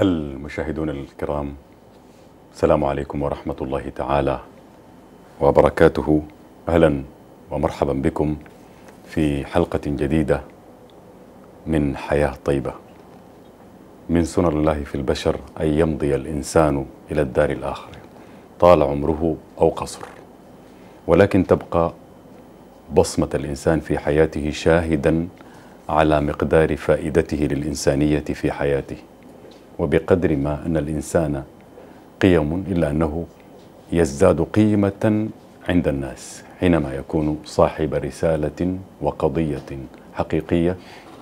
المشاهدون الكرام السلام عليكم ورحمة الله تعالى وبركاته. أهلا ومرحبا بكم في حلقة جديدة من حياة طيبة. من سنن الله في البشر أن يمضي الإنسان إلى الدار الآخرة. طال عمره أو قصر. ولكن تبقى بصمة الإنسان في حياته شاهدا على مقدار فائدته للإنسانية في حياته. وبقدر ما أن الإنسان قيم إلا أنه يزداد قيمة عند الناس حينما يكون صاحب رسالة وقضية حقيقية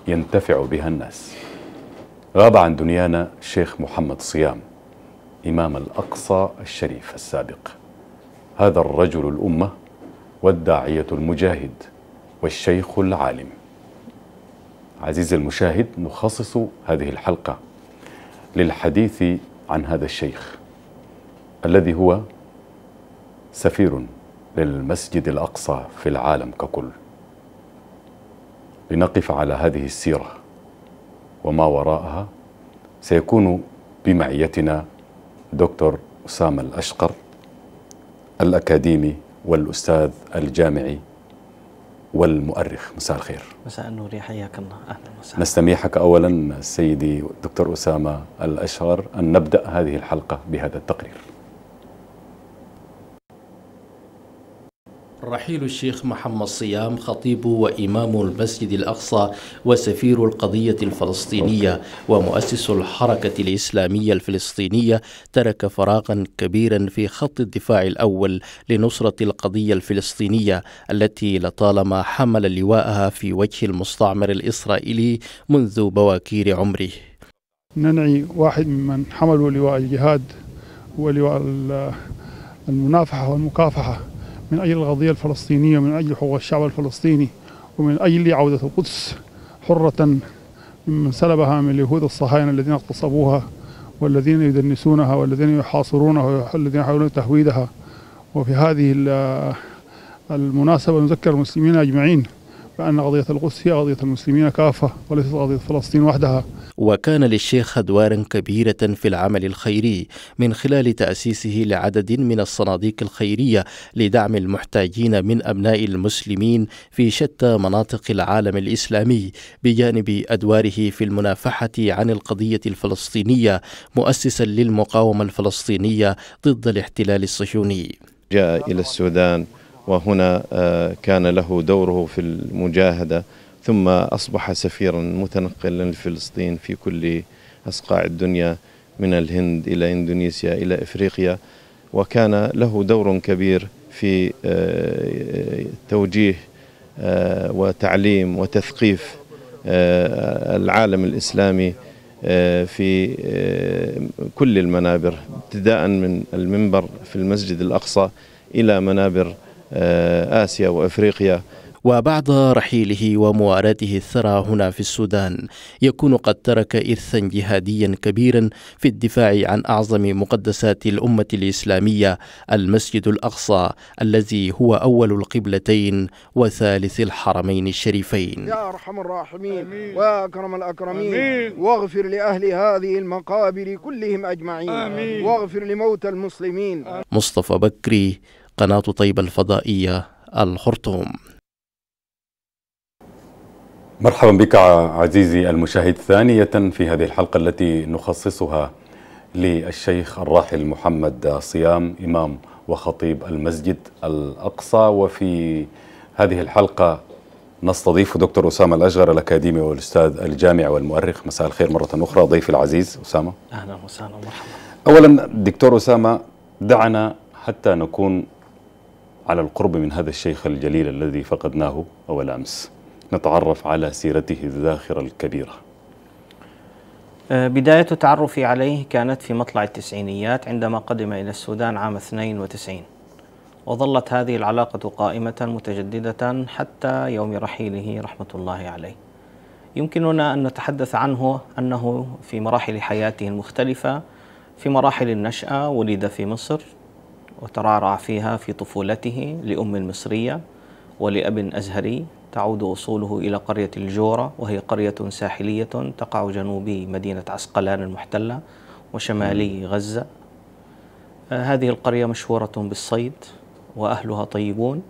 ينتفع بها الناس. غاب عن دنيانا الشيخ محمد صيام إمام الأقصى الشريف السابق. هذا الرجل الأمة والداعية المجاهد والشيخ العالم. عزيزي المشاهد نخصص هذه الحلقة للحديث عن هذا الشيخ الذي هو سفير للمسجد الأقصى في العالم ككل. لنقف على هذه السيرة وما وراءها سيكون بمعيتنا دكتور أسامة الأشقر الأكاديمي والأستاذ الجامعي والمؤرخ مساء الخير. مساء النور حياك الله. أهلا وسهلا. نستميحك اولا سيدي دكتور أسامة الأشهر أن نبدأ هذه الحلقة بهذا التقرير. رحيل الشيخ محمد صيام خطيب وإمام المسجد الأقصى وسفير القضية الفلسطينية ومؤسس الحركة الإسلامية الفلسطينية ترك فراغا كبيرا في خط الدفاع الأول لنصرة القضية الفلسطينية التي لطالما حمل لواءها في وجه المستعمر الإسرائيلي منذ بواكير عمره. ننعي واحد ممن حملوا لواء الجهاد ولواء المنافحة والمكافحة. من أجل القضية الفلسطينية ومن أجل حقوق الشعب الفلسطيني ومن أجل عودة القدس حرة ممن سلبها من اليهود الصهاينة الذين اغتصبوها والذين يدنسونها والذين يحاصرونها والذين يحاولون تهويدها. وفي هذه المناسبة نذكر المسلمين أجمعين. بأن قضية القدس هي قضية المسلمين كافة وليست قضية فلسطين وحدها. وكان للشيخ أدوار كبيرة في العمل الخيري من خلال تأسيسه لعدد من الصناديق الخيرية لدعم المحتاجين من أبناء المسلمين في شتى مناطق العالم الإسلامي بجانب أدواره في المنافحة عن القضية الفلسطينية مؤسسا للمقاومة الفلسطينية ضد الاحتلال الصهيوني. جاء إلى السودان وهنا كان له دوره في المجاهدة ثم أصبح سفيرا متنقلا لفلسطين في كل أصقاع الدنيا من الهند إلى إندونيسيا إلى إفريقيا. وكان له دور كبير في توجيه وتعليم وتثقيف العالم الإسلامي في كل المنابر ابتداء من المنبر في المسجد الأقصى إلى منابر آسيا وأفريقيا. وبعد رحيله ومواراته الثرى هنا في السودان يكون قد ترك إرثا جهاديا كبيرا في الدفاع عن أعظم مقدسات الأمة الإسلامية المسجد الأقصى الذي هو أول القبلتين وثالث الحرمين الشريفين. يا أرحم الراحمين وأكرم الأكرمين واغفر لأهل هذه المقابر كلهم أجمعين واغفر لموتى المسلمين. مصطفى بكري قناة طيبة الفضائية الخرطوم. مرحبا بك عزيزي المشاهد ثانية في هذه الحلقة التي نخصصها للشيخ الراحل محمد صيام إمام وخطيب المسجد الأقصى. وفي هذه الحلقة نستضيف دكتور أسامة الأشغر الأكاديمي والأستاذ الجامع والمؤرخ. مساء الخير مرة أخرى ضيفي العزيز أسامة. أهلا وسهلا ومرحبا أولا دكتور أسامة دعنا حتى نكون على القرب من هذا الشيخ الجليل الذي فقدناه أول أمس. نتعرف على سيرته الذاخرة الكبيرة. بداية تعرفي عليه كانت في مطلع التسعينيات عندما قدم إلى السودان عام 92 وظلت هذه العلاقة قائمة متجددة حتى يوم رحيله رحمة الله عليه. يمكننا أن نتحدث عنه أنه في مراحل حياته المختلفة في مراحل النشأة ولد في مصر وترعرع فيها في طفولته لأم مصرية ولأب أزهري تعود أصوله إلى قرية الجورة وهي قرية ساحلية تقع جنوب مدينة عسقلان المحتلة وشمالي غزة. آه، هذه القرية مشهورة بالصيد وأهلها طيبون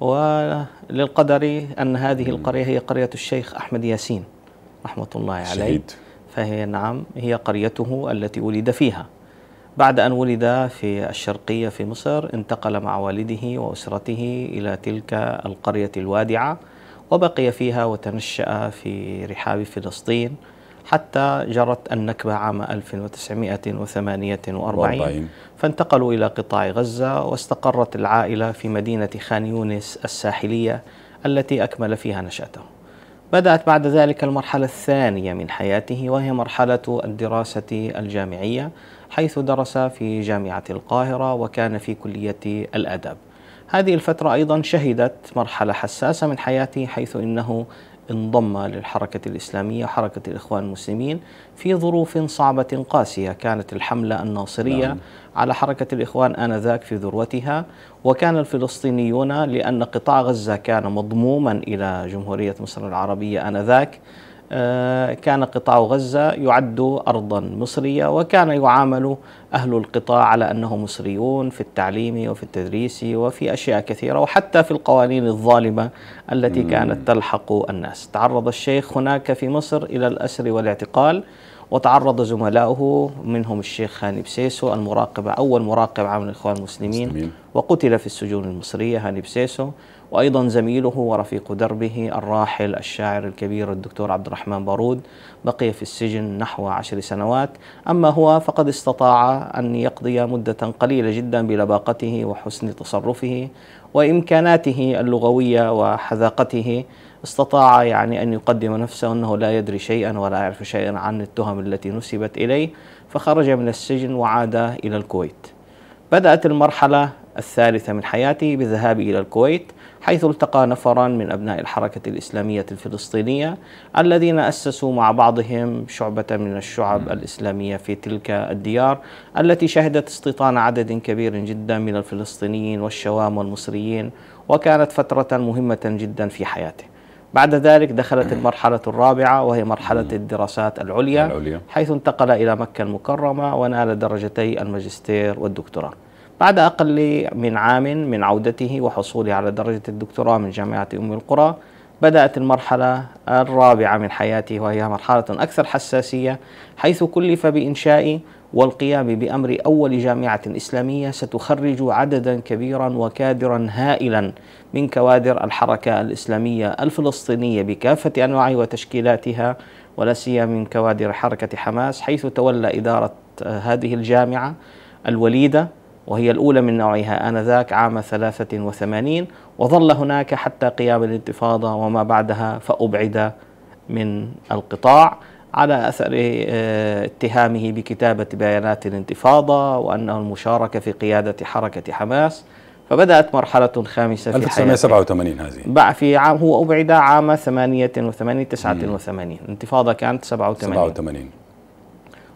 وللقدر أن هذه القرية هي قرية الشيخ أحمد ياسين رحمة الله عليه. شهيد. فهي نعم هي قريته التي ولد فيها. بعد أن ولد في الشرقية في مصر انتقل مع والده وأسرته إلى تلك القرية الوادعة وبقي فيها وتنشأ في رحاب فلسطين حتى جرت النكبة عام 1948 40. فانتقلوا إلى قطاع غزة واستقرت العائلة في مدينة خان يونس الساحلية التي أكمل فيها نشأته بدأت بعد ذلك المرحلة الثانية من حياته وهي مرحلة الدراسة الجامعية حيث درس في جامعة القاهرة وكان في كلية الأدب هذه الفترة أيضا شهدت مرحلة حساسة من حياته حيث إنه انضم للحركة الإسلامية وحركة الإخوان المسلمين في ظروف صعبة قاسية كانت الحملة الناصرية نعم. على حركة الإخوان آنذاك في ذروتها وكان الفلسطينيون لأن قطاع غزة كان مضموما إلى جمهورية مصر العربية آنذاك كان قطاع غزة يعد أرضا مصرية وكان يعامل أهل القطاع على أنهم مصريون في التعليم وفي التدريس وفي أشياء كثيرة وحتى في القوانين الظالمة التي كانت تلحق الناس. تعرض الشيخ هناك في مصر إلى الأسر والاعتقال وتعرض زملاؤه منهم الشيخ هاني بسيسو المراقب أول مراقب عام الإخوان المسلمين. وقتل في السجون المصرية هاني بسيسو. وأيضا زميله ورفيق دربه الراحل الشاعر الكبير الدكتور عبد الرحمن بارود بقي في السجن نحو عشر سنوات. أما هو فقد استطاع أن يقضي مدة قليلة جدا بلباقته وحسن تصرفه وإمكاناته اللغوية وحذاقته. استطاع يعني أن يقدم نفسه أنه لا يدري شيئا ولا يعرف شيئا عن التهم التي نسبت إليه فخرج من السجن وعاد إلى الكويت. بدأت المرحلة الثالثة من حياته بالذهاب إلى الكويت. حيث التقى نفرا من أبناء الحركة الإسلامية الفلسطينية الذين أسسوا مع بعضهم شعبة من الشعب الإسلامية في تلك الديار التي شهدت استيطان عدد كبير جدا من الفلسطينيين والشوام والمصريين وكانت فترة مهمة جدا في حياته. بعد ذلك دخلت المرحلة الرابعة وهي مرحلة الدراسات العليا, العليا. حيث انتقل إلى مكة المكرمة ونال درجتي الماجستير والدكتوراه. بعد أقل من عام من عودته وحصوله على درجة الدكتوراه من جامعة أم القرى بدأت المرحلة الرابعة من حياته وهي مرحلة أكثر حساسية حيث كلف بإنشاء والقيام بأمر أول جامعة إسلامية ستخرج عددا كبيرا وكادرا هائلا من كوادر الحركة الإسلامية الفلسطينية بكافة أنواعها وتشكيلاتها ولا سيما من كوادر حركة حماس حيث تولى إدارة هذه الجامعة الوليدة وهي الأولى من نوعها آنذاك عام 83 وظل هناك حتى قيام الانتفاضة وما بعدها فأبعد من القطاع على أثر آه، اتهامه بكتابة بيانات الانتفاضة وأنه المشاركة في قيادة حركة حماس. فبدأت مرحلة خامسة في 1987 هذه. في عام هو أبعد عام 88 89 الانتفاضة كانت 87 87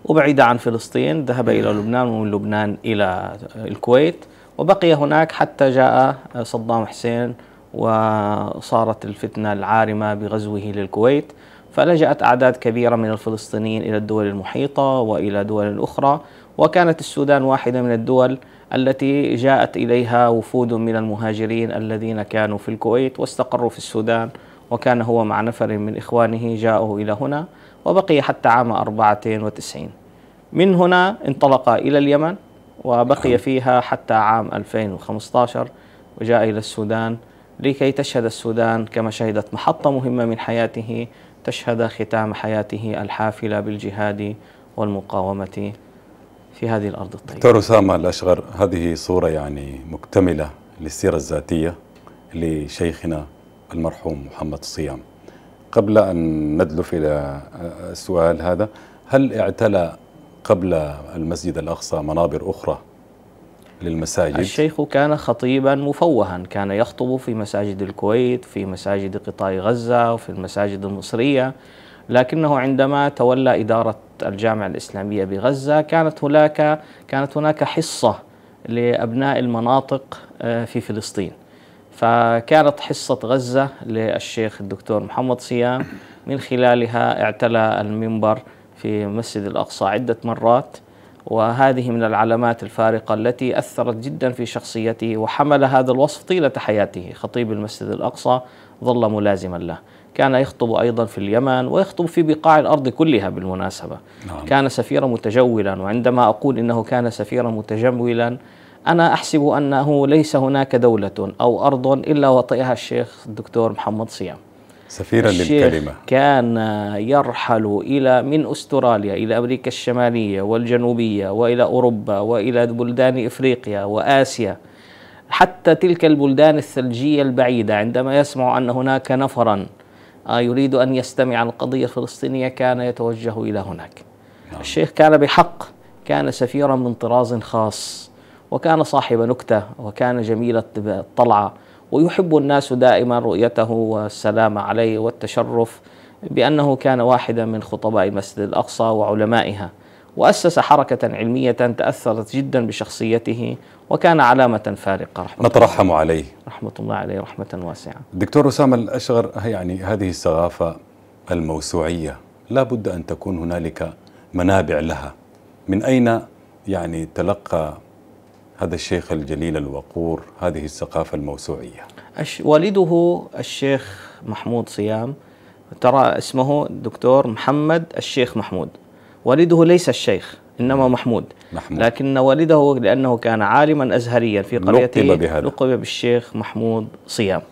وبعيد عن فلسطين ذهب إلى لبنان ومن لبنان إلى الكويت وبقي هناك حتى جاء صدام حسين وصارت الفتنة العارمة بغزوه للكويت فلجأت أعداد كبيرة من الفلسطينيين إلى الدول المحيطة وإلى دول أخرى وكانت السودان واحدة من الدول التي جاءت إليها وفود من المهاجرين الذين كانوا في الكويت واستقروا في السودان وكان هو مع نفر من إخوانه جاءوا إلى هنا. وبقي حتى عام 94 من هنا انطلق إلى اليمن وبقي فيها حتى عام 2015 وجاء إلى السودان. لكي تشهد السودان كما شهدت محطة مهمة من حياته تشهد ختام حياته الحافلة بالجهاد والمقاومة في هذه الأرض الطيبة. دكتور أسامة الأشغر هذه صورة يعني مكتملة للسيرة الذاتية لشيخنا المرحوم محمد صيام. قبل أن ندلف إلى السؤال هذا هل اعتلى قبل المسجد الأقصى منابر أخرى للمساجد؟ الشيخ كان خطيبا مفوها كان يخطب في مساجد الكويت في مساجد قطاع غزة وفي المساجد المصرية لكنه عندما تولى إدارة الجامعة الإسلامية بغزة كانت هناك كانت هناك حصة لأبناء المناطق آه، في فلسطين. فكانت حصة غزة للشيخ الدكتور محمد صيام. من خلالها اعتلى المنبر في مسجد الأقصى عدة مرات وهذه من العلامات الفارقة التي أثرت جدا في شخصيته وحمل هذا الوصف طيلة حياته. خطيب المسجد الأقصى ظل ملازما له. كان يخطب أيضا في اليمن ويخطب في بقاع الأرض كلها بالمناسبة. نعم. كان سفيرا متجولا وعندما أقول إنه كان سفيرا متجولا أنا أحسب أنه ليس هناك دولة أو أرض إلا وطئها الشيخ الدكتور محمد صيام. سفيرا للكلمة. كان يرحل إلى من أستراليا إلى أمريكا الشمالية والجنوبية وإلى أوروبا وإلى بلدان إفريقيا وآسيا. حتى تلك البلدان الثلجية البعيدة عندما يسمع أن هناك نفرا آه، يريد أن يستمع القضية الفلسطينية كان يتوجه إلى هناك. نعم. الشيخ كان بحق كان سفيرا من طراز خاص. وكان صاحب نكتة وكان جميل الطلعة. ويحب الناس دائما رؤيته والسلام عليه والتشرف بأنه كان واحدا من خطباء المسجد الأقصى وعلمائها. وأسس حركة علمية تأثرت جدا بشخصيته وكان علامة فارقة. رحمة نترحم عليه. رحمة الله عليه رحمة واسعة. دكتور أسامة الأشغر يعني هذه الثقافة الموسوعية لا بد أن تكون هنالك منابع لها. من أين يعني تلقى هذا الشيخ الجليل الوقور هذه الثقافة الموسوعية. والده الشيخ محمود صيام ترى اسمه الدكتور محمد الشيخ محمود. والده ليس الشيخ إنما محمود, محمود. لكن والده لأنه كان عالما أزهريا في قريته لقب بالشيخ محمود صيام.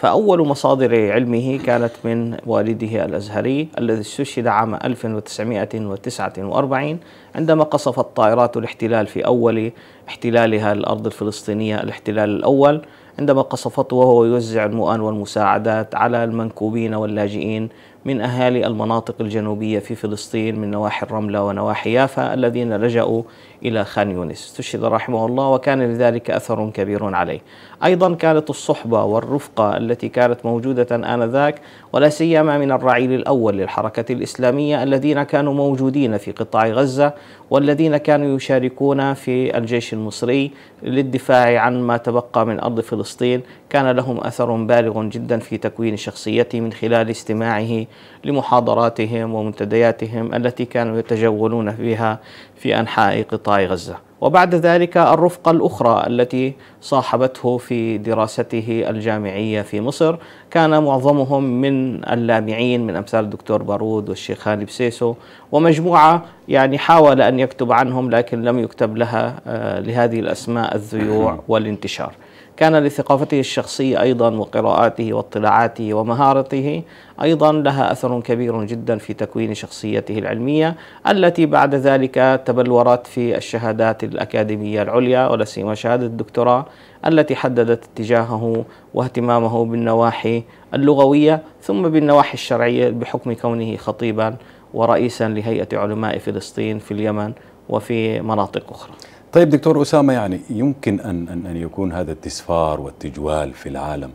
فأول مصادر علمه كانت من والده الأزهري الذي استشهد عام 1949 عندما قصفت طائرات الاحتلال في أول احتلالها الأرض الفلسطينية الاحتلال الأول عندما قصفته وهو يوزع المؤن والمساعدات على المنكوبين واللاجئين من أهالي المناطق الجنوبية في فلسطين من نواحي الرملة ونواحي يافا الذين لجأوا إلى خان يونس. استشهد رحمه الله وكان لذلك أثر كبير عليه. أيضا كانت الصحبة والرفقة التي كانت موجودة آنذاك ولا سيما من الرعيل الأول للحركة الإسلامية الذين كانوا موجودين في قطاع غزة والذين كانوا يشاركون في الجيش المصري للدفاع عن ما تبقى من أرض فلسطين. كان لهم أثر بالغ جدا في تكوين شخصيته من خلال استماعه لمحاضراتهم ومنتدياتهم التي كانوا يتجولون فيها في أنحاء قطاع غزة. وبعد ذلك الرفقة الأخرى التي صاحبته في دراسته الجامعية في مصر كان معظمهم من اللامعين من أمثال الدكتور بارود والشيخ هاني بسيسو ومجموعة يعني حاول أن يكتب عنهم لكن لم يكتب لها آه، لهذه الأسماء الذيوع والانتشار. كان لثقافته الشخصية أيضا وقراءاته واطلاعاته ومهارته أيضا لها أثر كبير جدا في تكوين شخصيته العلمية التي بعد ذلك تبلورت في الشهادات الأكاديمية العليا ولا سيما شهادة الدكتوراه التي حددت اتجاهه واهتمامه بالنواحي اللغوية ثم بالنواحي الشرعية بحكم كونه خطيبا ورئيسا لهيئة علماء فلسطين في اليمن. وفي مناطق أخرى. طيب دكتور أسامة يعني يمكن أن, أن, أن يكون هذا التسفار والتجوال في العالم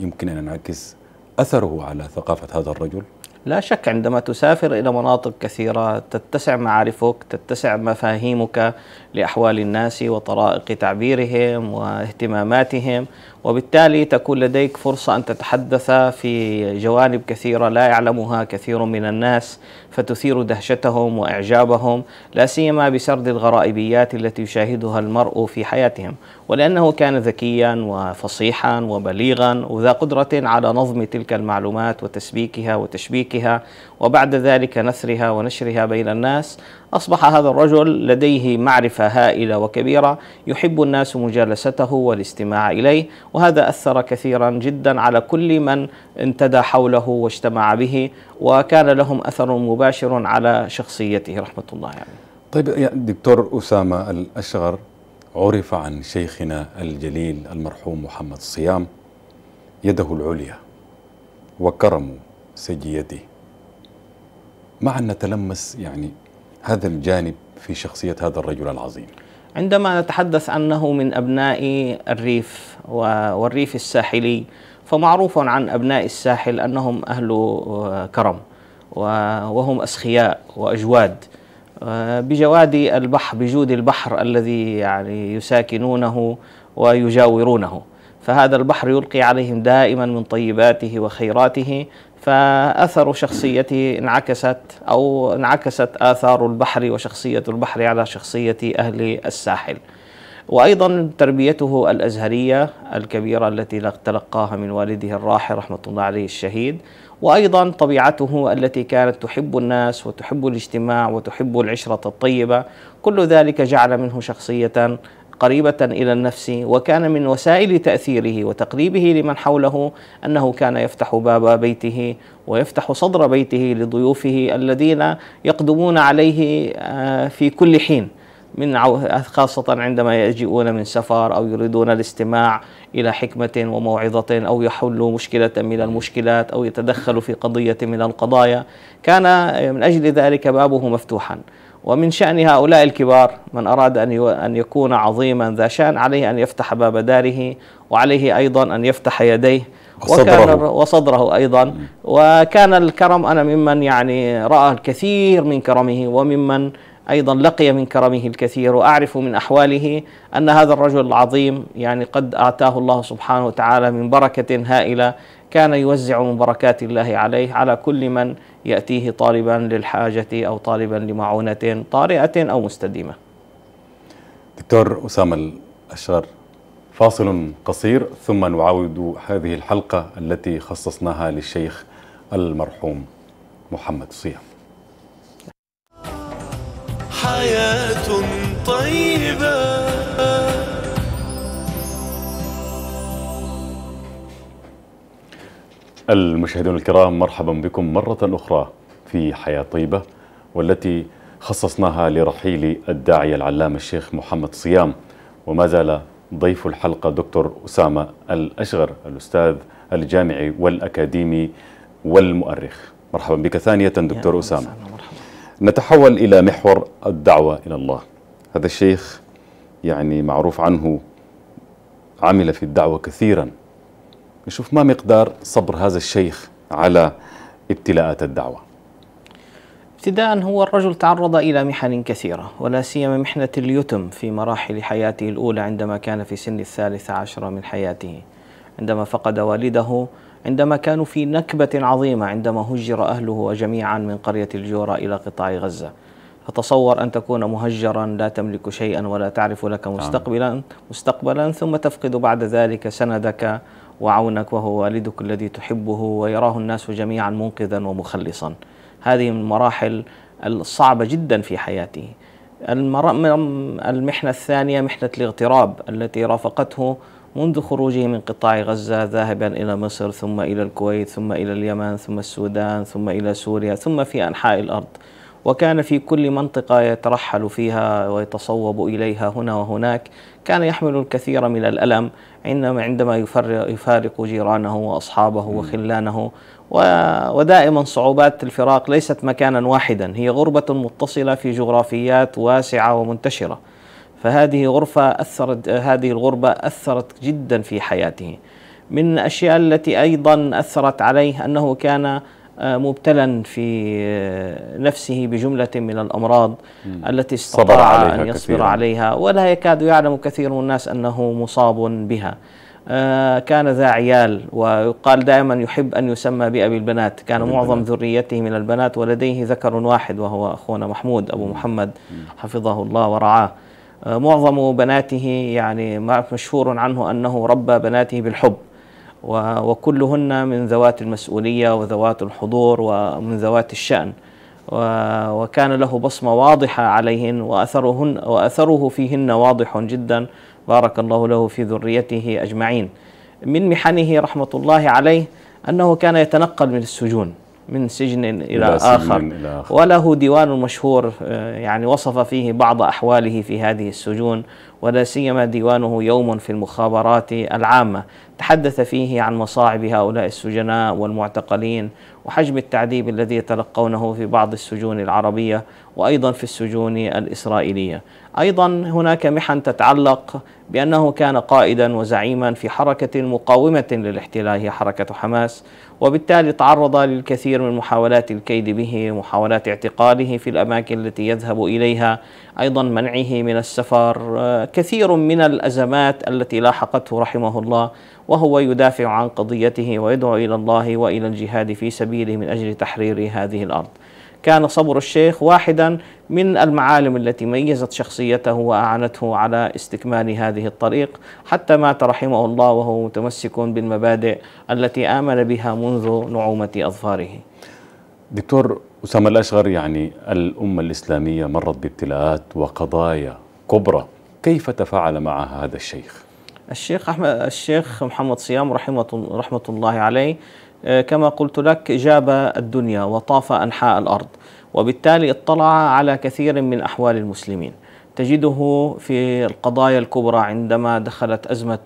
يمكن أن ينعكس أثره على ثقافة هذا الرجل؟ لا شك عندما تسافر إلى مناطق كثيرة تتسع معارفك تتسع مفاهيمك لأحوال الناس وطرائق تعبيرهم واهتماماتهم وبالتالي تكون لديك فرصة أن تتحدث في جوانب كثيرة لا يعلمها كثير من الناس. فتثير دهشتهم وإعجابهم لا سيما بسرد الغرائبيات التي يشاهدها المرء في حياتهم. ولأنه كان ذكيا وفصيحا وبليغا وذا قدرة على نظم تلك المعلومات وتسبيكها وتشبيكها وبعد ذلك نثرها ونشرها بين الناس. أصبح هذا الرجل لديه معرفة هائلة وكبيرة يحب الناس مجالسته والاستماع إليه وهذا أثر كثيرا جدا على كل من انتدى حوله واجتمع به وكان لهم أثر مباشر على شخصيته رحمة الله عليه يعني. طيب يا دكتور أسامة الأشغر عرف عن شيخنا الجليل المرحوم محمد الصيام يده العليا وكرم سجيته مع أن نتلمس يعني هذا الجانب في شخصية هذا الرجل العظيم. عندما نتحدث عنه من أبناء الريف والريف الساحلي فمعروف عن أبناء الساحل أنهم أهل كرم وهم أسخياء وأجواد. بجواد البحر بجود البحر الذي يعني يساكنونه ويجاورونه. فهذا البحر يلقي عليهم دائما من طيباته وخيراته فأثر شخصيته انعكست أو انعكست آثار البحر وشخصية البحر على شخصية أهل الساحل. وأيضا تربيته الأزهرية الكبيرة التي تلقاها من والده الراحل رحمة الله عليه الشهيد. وأيضا طبيعته التي كانت تحب الناس وتحب الاجتماع وتحب العشرة الطيبة. كل ذلك جعل منه شخصية قريبة إلى النفس وكان من وسائل تأثيره وتقريبه لمن حوله أنه كان يفتح باب بيته ويفتح صدر بيته لضيوفه الذين يقدمون عليه آه، في كل حين من خاصة عندما يجيئون من سفر أو يريدون الاستماع إلى حكمة وموعظة أو يحلوا مشكلة من المشكلات أو يتدخلوا في قضية من القضايا. كان من أجل ذلك بابه مفتوحا. ومن شأن هؤلاء الكبار من أراد أن أن يكون عظيما ذا شأن عليه أن يفتح باب داره وعليه أيضا أن يفتح يديه. وصدره. وصدره أيضا. وكان الكرم أنا ممن يعني رأى الكثير من كرمه وممن أيضا لقي من كرمه الكثير. وأعرف من أحواله أن هذا الرجل العظيم يعني قد آتاه الله سبحانه وتعالى من بركة هائلة كان يوزع من بركات الله عليه على كل من يأتيه طالبا للحاجة أو طالبا لمعونة طارئة أو مستديمة. دكتور أسامة الأشغر فاصل قصير ثم نعاود هذه الحلقة التي خصصناها للشيخ المرحوم محمد صيام. حياة طيبة. المشاهدون الكرام مرحبا بكم مرة أخرى في حياة طيبة والتي خصصناها لرحيل الداعية العلامة الشيخ محمد صيام. وما زال ضيف الحلقة دكتور أسامة الأشغر الأستاذ الجامعي والأكاديمي والمؤرخ. مرحبا بك ثانية دكتور أسامة. نتحول إلى محور الدعوة إلى الله. هذا الشيخ يعني معروف عنه عمل في الدعوة كثيرا. نشوف ما مقدار صبر هذا الشيخ على ابتلاءات الدعوة. ابتداء هو الرجل تعرض إلى محن كثيرة ولا سيما محنة اليتم في مراحل حياته الأولى عندما كان في سن الثالثة عشرة من حياته. عندما فقد والده عندما كانوا في نكبة عظيمة عندما هجر أهله جميعا من قرية الجورة إلى قطاع غزة. فتصور أن تكون مهجرا لا تملك شيئا ولا تعرف لك نعم. مستقبلا مستقبلا ثم تفقد بعد ذلك سندك وعونك وهو والدك الذي تحبه ويراه الناس جميعا منقذا ومخلصا. هذه من المراحل الصعبة جدا في حياته. المحنة الثانية محنة الاغتراب التي رافقته منذ خروجه من قطاع غزة ذاهبا إلى مصر ثم إلى الكويت ثم إلى اليمن ثم السودان ثم إلى سوريا ثم في أنحاء الأرض. وكان في كل منطقة يترحل فيها ويتصوب إليها هنا وهناك. كان يحمل الكثير من الألم عندما عندما يفارق جيرانه وأصحابه وخلانه. ودائما صعوبات الفراق ليست مكانا واحدا هي غربة متصلة في جغرافيات واسعة ومنتشرة. فهذه غرفة أثرت هذه الغربة أثرت جدا في حياته. من الأشياء التي أيضا أثرت عليه أنه كان مبتلا في آه، نفسه بجملة من الأمراض التي استطاع أن يصبر كثيرا. عليها ولا يكاد يعلم كثير من الناس أنه مصاب بها. آه، كان ذا عيال ويقال دائما يحب أن يسمى بأبي البنات. كان معظم ذريته من البنات ولديه ذكر واحد وهو أخونا محمود أبو محمد حفظه الله ورعاه. معظم بناته يعني مشهور عنه أنه ربى بناته بالحب. وكلهن من ذوات المسؤولية وذوات الحضور ومن ذوات الشأن. وكان له بصمة واضحة عليهن وأثرهن وأثره فيهن واضح جدا. بارك الله له في ذريته أجمعين. من محنه رحمة الله عليه أنه كان يتنقل من السجون من سجن إلى آخر. إلى آخر. وله ديوان مشهور آه، يعني وصف فيه بعض أحواله في هذه السجون. ولا سيما ديوانه يوم في المخابرات العامة. تحدث فيه عن مصاعب هؤلاء السجناء والمعتقلين وحجم التعذيب الذي يتلقونه في بعض السجون العربية وأيضا في السجون الإسرائيلية. أيضا هناك محن تتعلق بأنه كان قائدا وزعيما في حركة مقاومة للاحتلال هي حركة حماس وبالتالي تعرض للكثير من محاولات الكيد به محاولات اعتقاله في الأماكن التي يذهب إليها أيضا منعه من السفر كثير من الأزمات التي لاحقته رحمه الله وهو يدافع عن قضيته ويدعو إلى الله وإلى الجهاد في سبيله من أجل تحرير هذه الأرض كان صبر الشيخ واحدا من المعالم التي ميزت شخصيته وأعانته على استكمال هذه الطريق حتى مات رحمه الله وهو متمسك بالمبادئ التي آمن بها منذ نعومة أظفاره. دكتور أسامة الأشغر يعني الأمة الإسلامية مرت بابتلاءات وقضايا كبرى، كيف تفاعل مع هذا الشيخ؟ الشيخ احمد الشيخ محمد صيام رحمه رحمه الله عليه آه، كما قلت لك جاب الدنيا وطاف أنحاء الأرض وبالتالي اطلع على كثير من أحوال المسلمين تجده في القضايا الكبرى عندما دخلت أزمة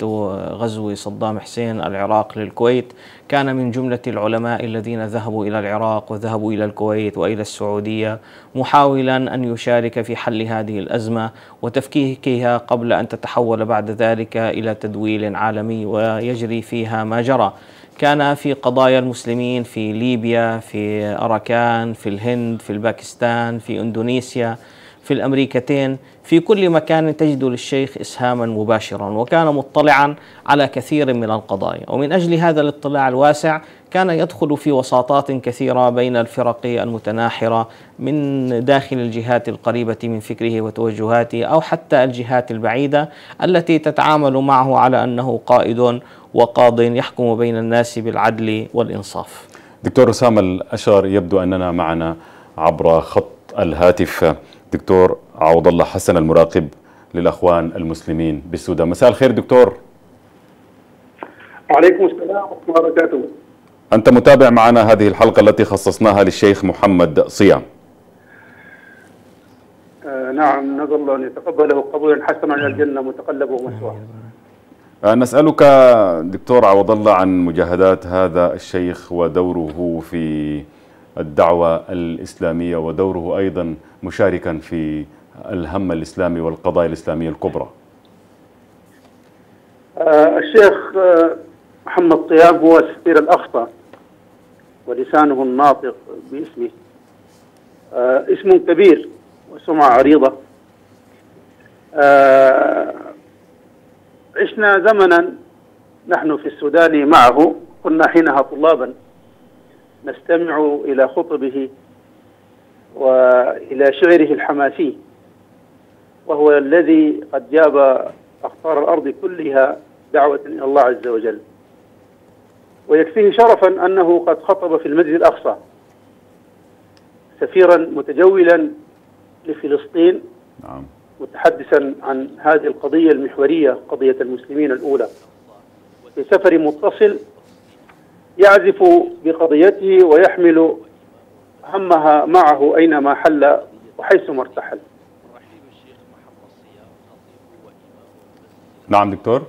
غزو صدام حسين العراق للكويت. كان من جملة العلماء الذين ذهبوا إلى العراق وذهبوا إلى الكويت وإلى السعودية محاولا أن يشارك في حل هذه الأزمة وتفكيكها قبل أن تتحول بعد ذلك إلى تدويل عالمي ويجري فيها ما جرى. كان في قضايا المسلمين في ليبيا في أراكان في الهند في الباكستان في إندونيسيا. في الأمريكتين في كل مكان تجد للشيخ إسهاما مباشرا وكان مطلعا على كثير من القضايا. ومن أجل هذا الاطلاع الواسع كان يدخل في وساطات كثيرة بين الفرق المتناحرة من داخل الجهات القريبة من فكره وتوجهاته أو حتى الجهات البعيدة التي تتعامل معه على أنه قائد وقاض يحكم بين الناس بالعدل والإنصاف. دكتور أسامة الأشار يبدو أننا معنا عبر خط الهاتف. دكتور عوض الله حسن المراقب للأخوان المسلمين بالسودان مساء الخير دكتور. وعليكم السلام ورحمة الله وبركاته. أنت متابع معنا هذه الحلقة التي خصصناها للشيخ محمد صيام. آه نعم نسأل الله أن يتقبله قبولا حسنا إلى الجنة متقلبه ومثواه آه، نسألك دكتور عوض الله عن مجاهدات هذا الشيخ ودوره في الدعوة الإسلامية ودوره أيضا مشاركا في الهم الإسلامي والقضايا الإسلامية الكبرى. آه الشيخ آه محمد طياب هو السفير الأخطى ولسانه الناطق باسمه. آه اسم كبير وسمعة عريضة. عشنا زمنا نحن في السودان معه. كنا حينها طلابا. نستمع إلى خطبه وإلى شعره الحماسي وهو الذي قد جاب أخطار الأرض كلها دعوة إلى الله عز وجل. ويكفيه شرفا أنه قد خطب في المسجد الأقصى سفيرا متجولا لفلسطين نعم. متحدثا عن هذه القضية المحورية قضية المسلمين الأولى. في سفر متصل يعزف بقضيته ويحمل همها معه أينما حل وحيثما ارتحل. نعم دكتور.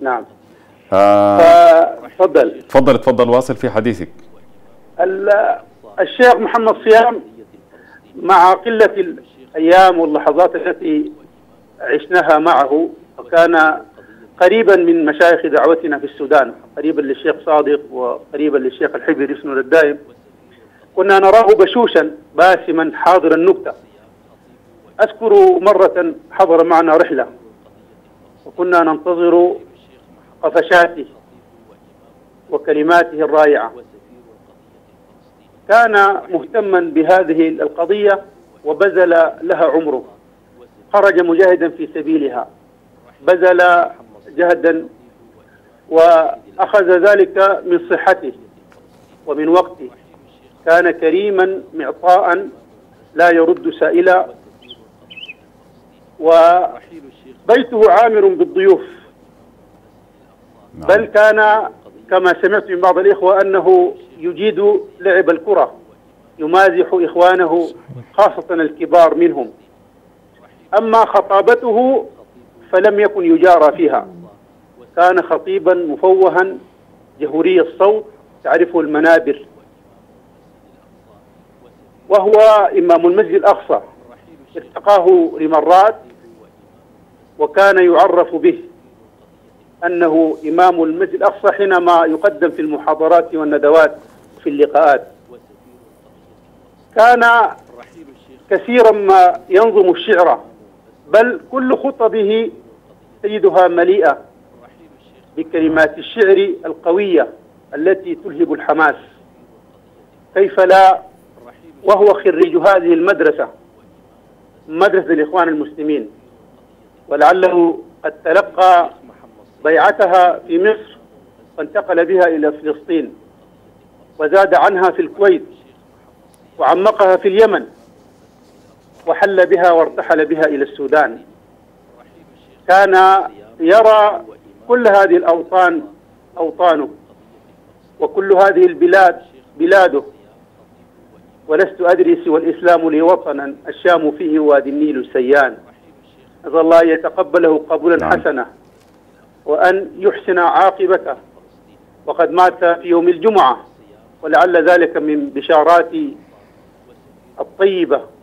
نعم. آه فتفضل تفضل تفضل واصل في حديثك. ال- الشيخ محمد صيام مع قلة الأيام واللحظات التي عشناها معه وكان قريبا من مشايخ دعوتنا في السودان قريبا للشيخ صادق وقريبا للشيخ الحبر اسمه الدائم كنا نراه بشوشا باسما حاضر النكتة. أذكر مرة حضر معنا رحلة وكنا ننتظر قفشاته وكلماته الرائعة. كان مهتما بهذه القضية وبذل لها عمره. خرج مجاهدا في سبيلها. بذل جهدا وأخذ ذلك من صحته ومن وقته كان كريما معطاء لا يرد سائلا وبيته عامر بالضيوف. بل كان كما سمعت من بعض الإخوة أنه يجيد لعب الكرة يمازح إخوانه خاصة الكبار منهم أما خطابته فلم يكن يجارى فيها. كان خطيبا مفوها جهوري الصوت تعرفه المنابر. وهو إمام المسجد الأقصى. ارتقاه لمرات وكان يعرف به أنه إمام المسجد الأقصى حينما يقدم في المحاضرات والندوات في اللقاءات. كان كثيرا ما ينظم الشعر. بل كل خطبه تجدها مليئة بكلمات الشعر القوية التي تلهب الحماس. كيف لا؟ وهو خريج هذه المدرسة مدرسة الإخوان المسلمين. ولعله قد تلقى بيعتها في مصر وانتقل بها إلى فلسطين وزاد عنها في الكويت وعمقها في اليمن. وحل بها وارتحل بها إلى السودان. كان يرى كل هذه الأوطان أوطانه وكل هذه البلاد بلاده. ولست أدري سوى الإسلام لي وطنا الشام فيه وادي النيل سيان. نسأل الله أن يتقبله قبولا نعم. حسنا وأن يحسن عاقبته. وقد مات في يوم الجمعة ولعل ذلك من بشارات الطيبة.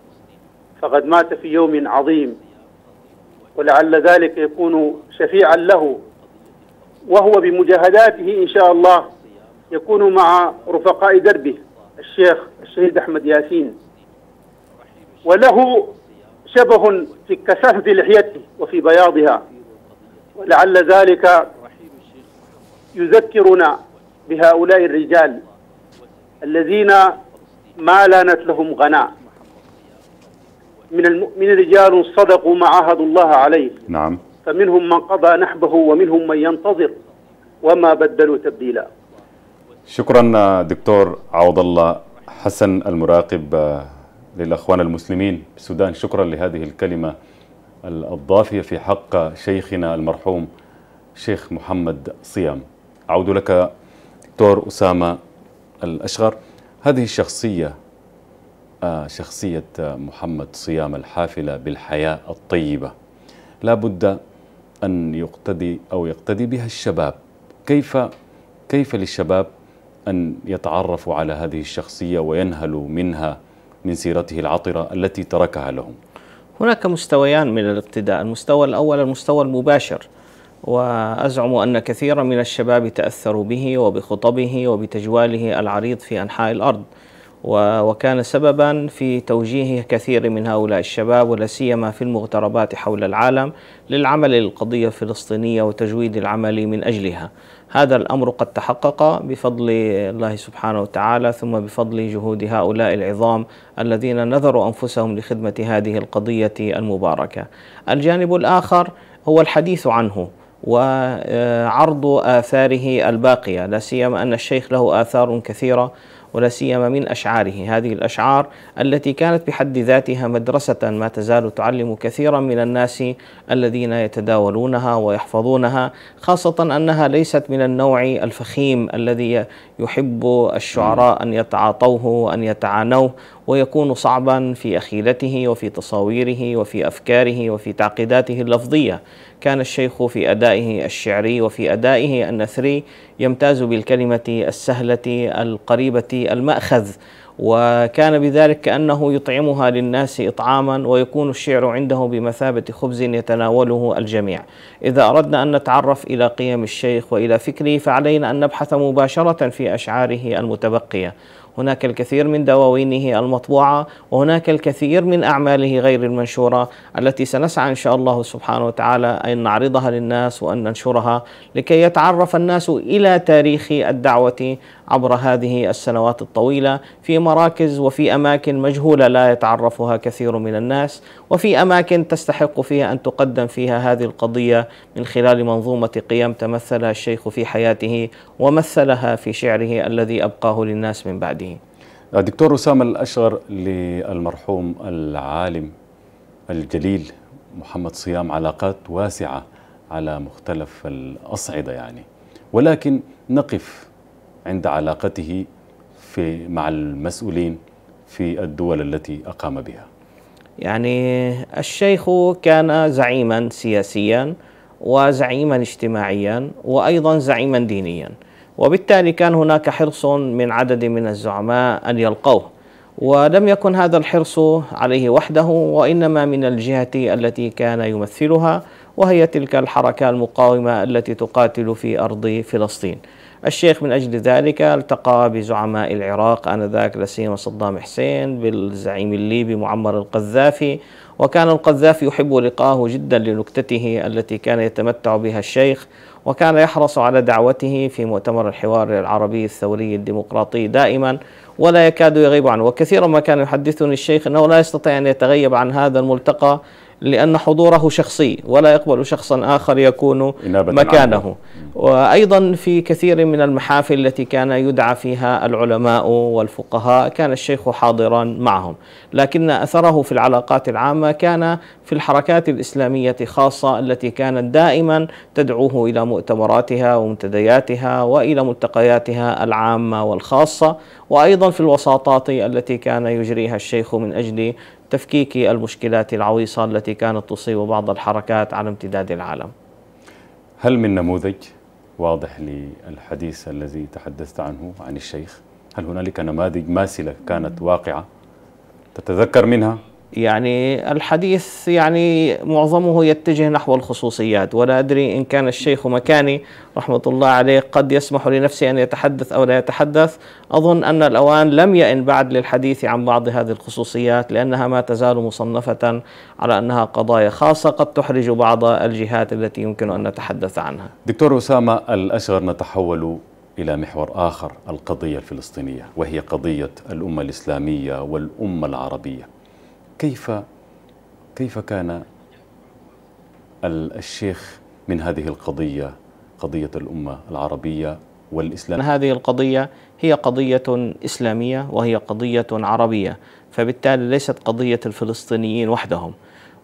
فقد مات في يوم عظيم ولعل ذلك يكون شفيعا له. وهو بمجاهداته إن شاء الله يكون مع رفقاء دربه الشيخ الشهيد أحمد ياسين. وله شبه في كثافة لحيته وفي بياضها. ولعل ذلك يذكرنا بهؤلاء الرجال الذين ما لانت لهم غناء. من المؤمنين رجال صدقوا ما عاهدوا الله عليه. نعم. فمنهم من قضى نحبه ومنهم من ينتظر وما بدلوا تبديلا. شكرا دكتور عوض الله حسن المراقب آه، للأخوان المسلمين بالسودان شكرا لهذه الكلمة الضافية في حق شيخنا المرحوم شيخ محمد صيام. أعود لك دكتور أسامة الأشغر. هذه الشخصية شخصية محمد صيام الحافلة بالحياة الطيبة. لا بد أن يقتدي أو يقتدي بها الشباب. كيف كيف للشباب أن يتعرفوا على هذه الشخصية وينهلوا منها من سيرته العطرة التي تركها لهم؟ هناك مستويان من الاقتداء المستوى الأول المستوى المباشر. وأزعم أن كثيرا من الشباب تأثروا به وبخطبه وبتجواله العريض في أنحاء الأرض. وكان سببا في توجيه كثير من هؤلاء الشباب ولا سيما في المغتربات حول العالم للعمل للقضية الفلسطينية وتجويد العمل من أجلها. هذا الأمر قد تحقق بفضل الله سبحانه وتعالى ثم بفضل جهود هؤلاء العظام الذين نذروا أنفسهم لخدمة هذه القضية المباركة. الجانب الآخر هو الحديث عنه وعرض آثاره الباقية. لا سيما أن الشيخ له آثار كثيرة ولا سيما من أشعاره. هذه الأشعار التي كانت بحد ذاتها مدرسة ما تزال تعلم كثيرا من الناس الذين يتداولونها ويحفظونها خاصة أنها ليست من النوع الفخيم الذي يحب الشعراء أن يتعاطوه وأن يتعانوه. ويكون صعبا في أخيلته وفي تصاويره وفي أفكاره وفي تعقيداته اللفظية. كان الشيخ في أدائه الشعري وفي أدائه النثري يمتاز بالكلمة السهلة القريبة المأخذ وكان بذلك كأنه يطعمها للناس إطعاما ويكون الشعر عنده بمثابة خبز يتناوله الجميع. إذا أردنا أن نتعرف إلى قيم الشيخ وإلى فكره فعلينا أن نبحث مباشرة في أشعاره المتبقية. هناك الكثير من دواوينه المطبوعة وهناك الكثير من أعماله غير المنشورة التي سنسعى إن شاء الله سبحانه وتعالى أن نعرضها للناس وأن ننشرها لكي يتعرف الناس إلى تاريخ الدعوة عبر هذه السنوات الطويلة. في مراكز وفي أماكن مجهولة لا يتعرفها كثير من الناس وفي أماكن تستحق فيها أن تقدم فيها هذه القضية من خلال منظومة قيم تمثلها الشيخ في حياته ومثلها في شعره الذي أبقاه للناس من بعده. دكتور أسامة الأشغر للمرحوم العالم الجليل محمد صيام علاقات واسعة على مختلف الأصعدة يعني. ولكن نقف عند علاقته في مع المسؤولين في الدول التي أقام بها. يعني الشيخ كان زعيما سياسيا وزعيما اجتماعيا وأيضا زعيما دينيا. وبالتالي كان هناك حرص من عدد من الزعماء أن يلقوه. ولم يكن هذا الحرص عليه وحده وإنما من الجهة التي كان يمثلها وهي تلك الحركة المقاومة التي تقاتل في أرض فلسطين. الشيخ من أجل ذلك التقى بزعماء العراق آنذاك لا سيما صدام حسين بالزعيم الليبي معمر القذافي. وكان القذافي يحب لقاءه جدا لنكتته التي كان يتمتع بها الشيخ وكان يحرص على دعوته في مؤتمر الحوار العربي الثوري الديمقراطي دائما ولا يكاد يغيب عنه. وكثيرا ما كان يحدثني الشيخ أنه لا يستطيع أن يتغيب عن هذا الملتقى. لأن حضوره شخصي ولا يقبل شخصا آخر يكون مكانه. وأيضا في كثير من المحافل التي كان يدعى فيها العلماء والفقهاء كان الشيخ حاضرا معهم. لكن أثره في العلاقات العامة كان في الحركات الإسلامية خاصة التي كانت دائما تدعوه إلى مؤتمراتها ومنتدياتها وإلى ملتقياتها العامة والخاصة. وأيضا في الوساطات التي كان يجريها الشيخ من أجل تفكيك المشكلات العويصة التي كانت تصيب بعض الحركات على امتداد العالم. هل من نموذج واضح للحديث الذي تحدثت عنه عن الشيخ؟ هل هنالك نماذج ماثلة كانت واقعة تتذكر منها؟ يعني الحديث يعني معظمه يتجه نحو الخصوصيات ولا أدري إن كان الشيخ مكاني رحمة الله عليه قد يسمح لنفسه أن يتحدث أو لا يتحدث. أظن أن الأوان لم يئن بعد للحديث عن بعض هذه الخصوصيات لأنها ما تزال مصنفة على أنها قضايا خاصة قد تحرج بعض الجهات التي يمكن أن نتحدث عنها. دكتور أسامة الأشغر نتحول إلى محور آخر القضية الفلسطينية وهي قضية الأمة الإسلامية والأمة العربية. كيف كيف كان الشيخ من هذه القضية قضية الأمة العربية والإسلام؟ هذه القضية هي قضية إسلامية وهي قضية عربية فبالتالي ليست قضية الفلسطينيين وحدهم.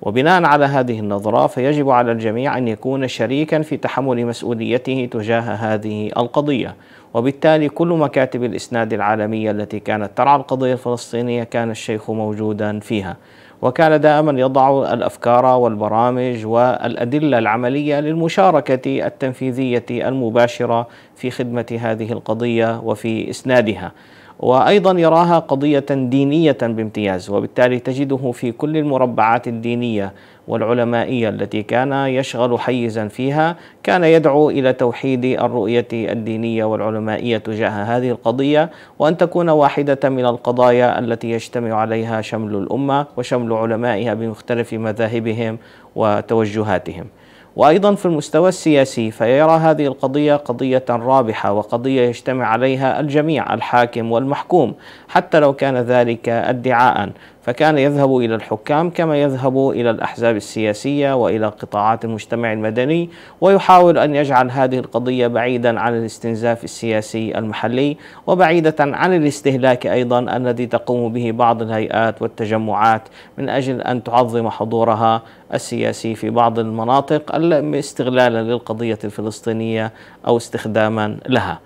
وبناء على هذه النظرة فيجب على الجميع أن يكون شريكا في تحمل مسؤوليته تجاه هذه القضية. وبالتالي كل مكاتب الإسناد العالمية التي كانت ترعى القضية الفلسطينية كان الشيخ موجودا فيها. وكان دائما يضع الأفكار والبرامج والأدلة العملية للمشاركة التنفيذية المباشرة في خدمة هذه القضية وفي إسنادها. وأيضا يراها قضية دينية بامتياز وبالتالي تجده في كل المربعات الدينية والعلمائية التي كان يشغل حيزا فيها كان يدعو إلى توحيد الرؤية الدينية والعلمائية تجاه هذه القضية وأن تكون واحدة من القضايا التي يجتمع عليها شمل الأمة وشمل علمائها بمختلف مذاهبهم وتوجهاتهم. وأيضا في المستوى السياسي فيرى هذه القضية قضية رابحة وقضية يجتمع عليها الجميع الحاكم والمحكوم حتى لو كان ذلك ادعاء. فكان يذهب إلى الحكام كما يذهب إلى الأحزاب السياسية وإلى قطاعات المجتمع المدني ويحاول أن يجعل هذه القضية بعيدا عن الاستنزاف السياسي المحلي وبعيدة عن الاستهلاك أيضا الذي تقوم به بعض الهيئات والتجمعات من أجل أن تعظم حضورها السياسي في بعض المناطق استغلالا للقضية الفلسطينية أو استخداما لها.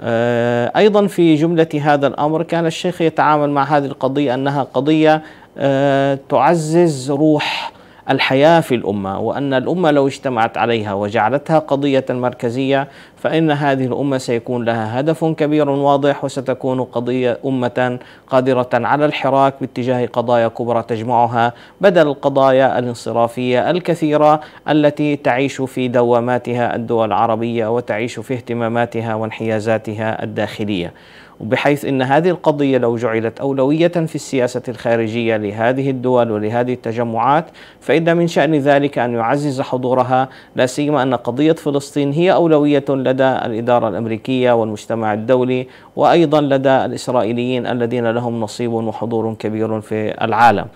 آه، أيضا في جملة هذا الأمر كان الشيخ يتعامل مع هذه القضية أنها قضية آه، تعزز روح الحياة في الأمة وأن الأمة لو اجتمعت عليها وجعلتها قضية مركزية فإن هذه الأمة سيكون لها هدف كبير واضح وستكون قضية أمة قادرة على الحراك باتجاه قضايا كبرى تجمعها بدل القضايا الانصرافية الكثيرة التي تعيش في دواماتها الدول العربية وتعيش في اهتماماتها وانحيازاتها الداخلية. بحيث إن هذه القضية لو جعلت أولوية في السياسة الخارجية لهذه الدول ولهذه التجمعات فإن من شأن ذلك أن يعزز حضورها لا سيما أن قضية فلسطين هي أولوية لدى الإدارة الأمريكية والمجتمع الدولي وأيضا لدى الإسرائيليين الذين لهم نصيب وحضور كبير في العالم.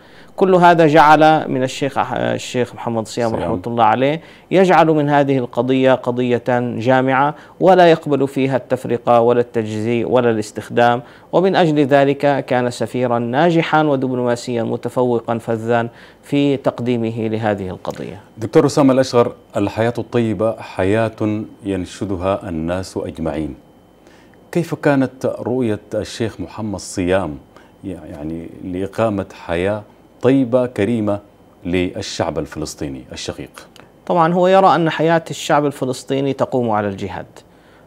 كل هذا جعل من الشيخ الشيخ محمد صيام رحمة الله عليه يجعل من هذه القضية قضية جامعة ولا يقبل فيها التفرقة ولا التجزيء ولا الاستخدام ومن أجل ذلك كان سفيرا ناجحا ودبلوماسيا متفوقا فذا في تقديمه لهذه القضية. دكتور أسامة الأشغر الحياة الطيبة حياة ينشدها الناس أجمعين. كيف كانت رؤية الشيخ محمد صيام يعني لإقامة حياة طيبة كريمة للشعب الفلسطيني الشقيق. طبعا هو يرى أن حياة الشعب الفلسطيني تقوم على الجهاد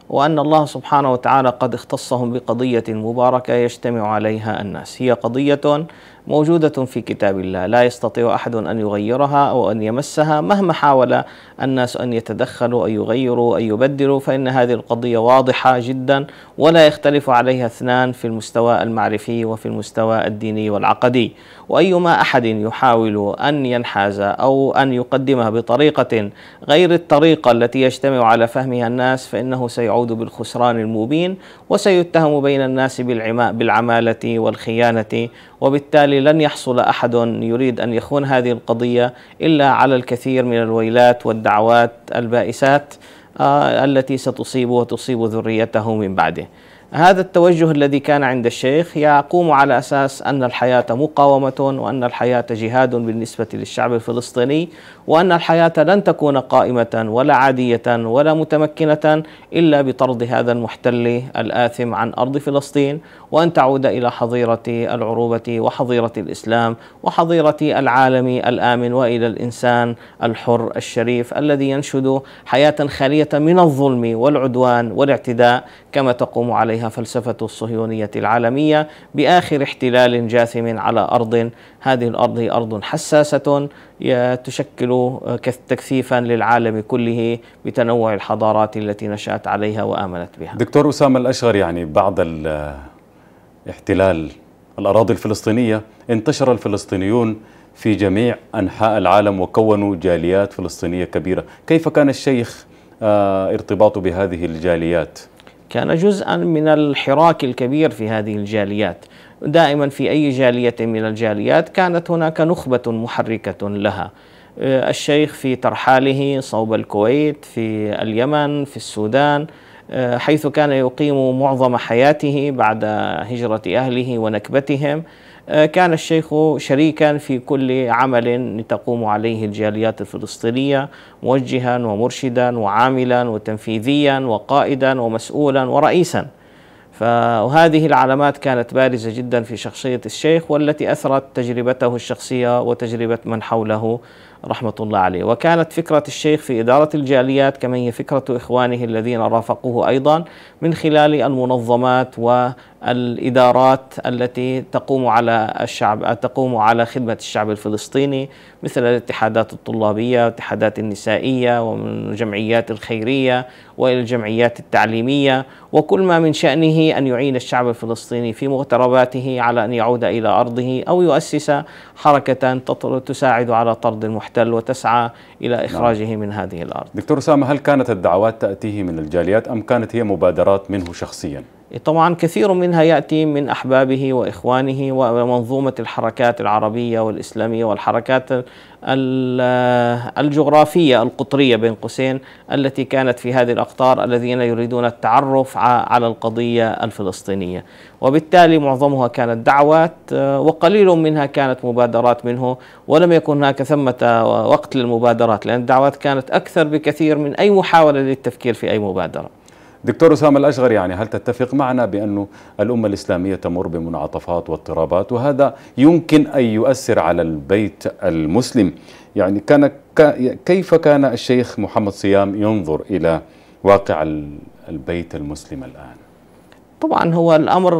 وأن الله سبحانه وتعالى قد اختصهم بقضية مباركة يجتمع عليها الناس. هي قضية موجودة في كتاب الله. لا يستطيع أحد أن يغيرها أو أن يمسها مهما حاول الناس أن يتدخلوا أن يغيروا أن يبدلوا فإن هذه القضية واضحة جدا ولا يختلف عليها اثنان في المستوى المعرفي وفي المستوى الديني والعقدي. وأيما أحد يحاول أن ينحاز أو أن يقدمها بطريقة غير الطريقة التي يجتمع على فهمها الناس فإنه سيعود بالخسران المبين وسيتهم بين الناس بالعمالة والخيانة وبالتالي لن يحصل أحد يريد أن يخون هذه القضية إلا على الكثير من الويلات والدعوات البائسات آه التي ستصيب وتصيب ذريته من بعده. هذا التوجه الذي كان عند الشيخ يقوم على أساس أن الحياة مقاومة وأن الحياة جهاد بالنسبة للشعب الفلسطيني وأن الحياة لن تكون قائمة ولا عادية ولا متمكنة إلا بطرد هذا المحتل الآثم عن أرض فلسطين وأن تعود إلى حظيرة العروبة وحظيرة الإسلام وحظيرة العالم الآمن وإلى الإنسان الحر الشريف الذي ينشد حياة خالية من الظلم والعدوان والاعتداء كما تقوم عليها فلسفة الصهيونية العالمية بآخر احتلال جاثم على أرض هذه الأرض هي أرض حساسة تشكل تكثيفا للعالم كله بتنوع الحضارات التي نشأت عليها وآمنت بها. دكتور أسامة الأشغر يعني بعد احتلال الأراضي الفلسطينية انتشر الفلسطينيون في جميع أنحاء العالم وكونوا جاليات فلسطينية كبيرة. كيف كان الشيخ ارتباطه بهذه الجاليات؟ كان جزءا من الحراك الكبير في هذه الجاليات. دائما في أي جالية من الجاليات كانت هناك نخبة محركة لها. الشيخ في ترحاله صوب الكويت في اليمن في السودان حيث كان يقيم معظم حياته بعد هجرة أهله ونكبتهم. آه، كان الشيخ شريكا في كل عمل تقوم عليه الجاليات الفلسطينية موجها ومرشدا وعاملا وتنفيذيا وقائدا ومسؤولا ورئيسا. فهذه العلامات كانت بارزة جدا في شخصية الشيخ والتي أثرت تجربته الشخصية وتجربة من حوله رحمة الله عليه. وكانت فكرة الشيخ في إدارة الجاليات كما هي فكرة إخوانه الذين رافقوه أيضا من خلال المنظمات والإدارات التي تقوم على الشعب تقوم على خدمة الشعب الفلسطيني مثل الاتحادات الطلابية والاتحادات النسائية ومن الجمعيات الخيرية وإلى الجمعيات التعليمية وكل ما من شأنه أن يعين الشعب الفلسطيني في مغترباته على أن يعود إلى أرضه أو يؤسس حركة تساعد على طرد المحتل وتسعى إلى نعم. إخراجه نعم. من هذه الأرض دكتور أسامة هل كانت الدعوات تأتيه من الجاليات أم كانت هي مبادرات منه شخصيا؟ طبعا كثير منها يأتي من أحبابه وإخوانه ومنظومة الحركات العربية والإسلامية والحركات الجغرافية القطرية بين قوسين التي كانت في هذه الأقطار الذين يريدون التعرف على القضية الفلسطينية. وبالتالي معظمها كانت دعوات وقليل منها كانت مبادرات منه ولم يكن هناك ثمة وقت للمبادرات لأن الدعوات كانت أكثر بكثير من أي محاولة للتفكير في أي مبادرة. دكتور أسامة الأشغر يعني هل تتفق معنا بأن الأمة الإسلامية تمر بمنعطفات واضطرابات وهذا يمكن أن يؤثر على البيت المسلم؟ يعني كان كيف كان الشيخ محمد صيام ينظر إلى واقع البيت المسلم الآن؟ طبعا هو الأمر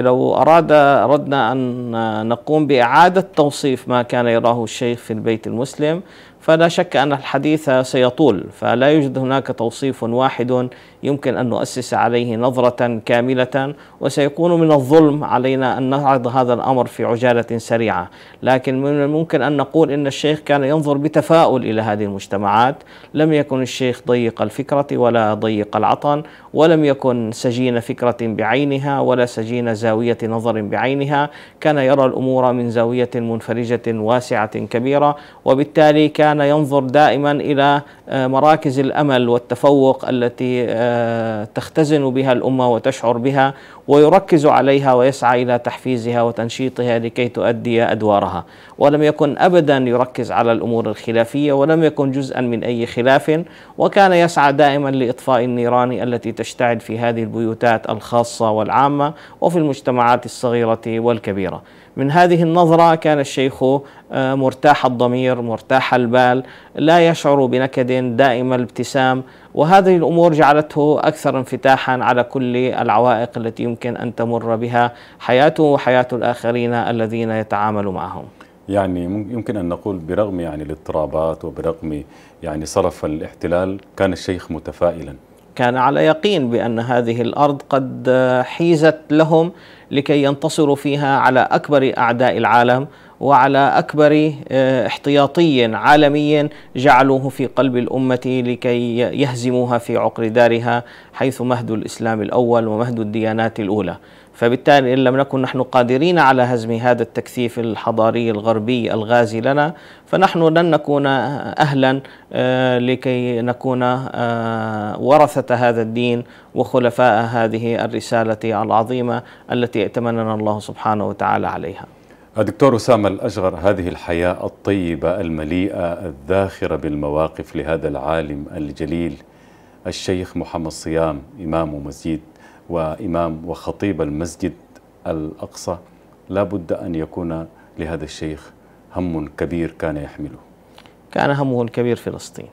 لو أراد أردنا أن نقوم بإعادة توصيف ما كان يراه الشيخ في البيت المسلم فلا شك أن الحديث سيطول فلا يوجد هناك توصيف واحد يمكن أن نؤسس عليه نظرة كاملة وسيكون من الظلم علينا أن نعرض هذا الأمر في عجالة سريعة، لكن من الممكن أن نقول إن الشيخ كان ينظر بتفاؤل إلى هذه المجتمعات، لم يكن الشيخ ضيق الفكرة ولا ضيق العطن، ولم يكن سجين فكرة بعينها ولا سجين زاوية نظر بعينها، كان يرى الأمور من زاوية منفرجة واسعة كبيرة، وبالتالي كان ينظر دائما إلى آه، مراكز الأمل والتفوق التي آه، تختزن بها الأمة وتشعر بها ويركز عليها ويسعى إلى تحفيزها وتنشيطها لكي تؤدي أدوارها. ولم يكن ابدا يركز على الأمور الخلافية ولم يكن جزءا من أي خلاف وكان يسعى دائما لإطفاء النيران التي تشتعل في هذه البيوتات الخاصة والعامة وفي المجتمعات الصغيرة والكبيرة. من هذه النظرة كان الشيخ آه، مرتاح الضمير مرتاح البال لا يشعر بنكد دائم الابتسام وهذه الأمور جعلته أكثر انفتاحا على كل العوائق التي يمكن أن تمر بها حياته وحياة الآخرين الذين يتعامل معهم. يعني يمكن أن نقول برغم يعني الاضطرابات وبرغم يعني صرف الاحتلال كان الشيخ متفائلا. كان على يقين بأن هذه الأرض قد حيزت لهم لكي ينتصروا فيها على أكبر أعداء العالم وعلى أكبر آه، احتياطي عالمي جعلوه في قلب الأمة لكي يهزموها في عقر دارها حيث مهد الإسلام الأول ومهد الديانات الأولى. فبالتالي إن لم نكن نحن قادرين على هزم هذا التكثيف الحضاري الغربي الغازي لنا فنحن لن نكون أهلا آه، لكي نكون آه، ورثة هذا الدين وخلفاء هذه الرسالة العظيمة التي ائتمننا الله سبحانه وتعالى عليها. دكتور أسامة الأشغر هذه الحياة الطيبة المليئة الذاخرة بالمواقف لهذا العالم الجليل الشيخ محمد صيام إمام مسجد وإمام وخطيب المسجد الأقصى لا بد أن يكون لهذا الشيخ هم كبير كان يحمله. كان همه الكبير فلسطين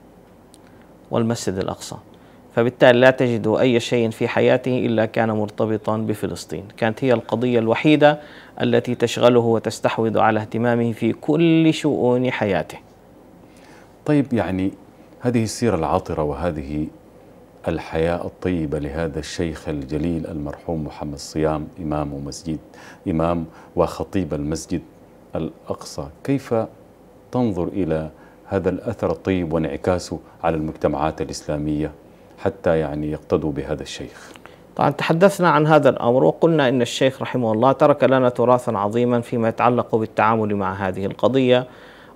والمسجد الأقصى. فبالتالي لا تجد أي شيء في حياته إلا كان مرتبطا بفلسطين. كانت هي القضية الوحيدة التي تشغله وتستحوذ على اهتمامه في كل شؤون حياته. طيب يعني هذه السيرة العاطرة وهذه الحياة الطيبة لهذا الشيخ الجليل المرحوم محمد صيام إمام مسجد إمام وخطيب المسجد الأقصى. كيف تنظر إلى هذا الأثر الطيب وانعكاسه على المجتمعات الإسلامية حتى يعني يقتدوا بهذا الشيخ؟ طبعا تحدثنا عن هذا الأمر وقلنا إن الشيخ رحمه الله ترك لنا تراثا عظيما فيما يتعلق بالتعامل مع هذه القضية